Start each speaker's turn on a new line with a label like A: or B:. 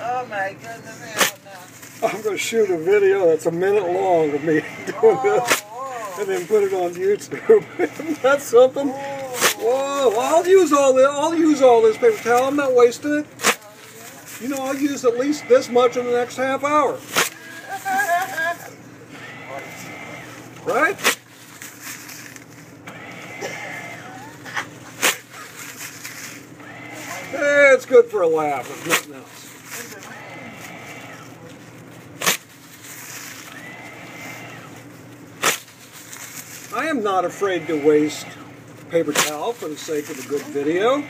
A: oh my goodness,
B: I'm going to shoot a video that's a minute long of me doing oh, this
A: oh.
B: and then put it on YouTube. that's something? Oh. Whoa, I'll use all this, I'll use all this paper towel. I'm not wasting it. You know, I'll use at least this much in the next half hour. Right? Eh, it's good for a laugh, if nothing else. I am not afraid to waste paper towel for the sake of a good video.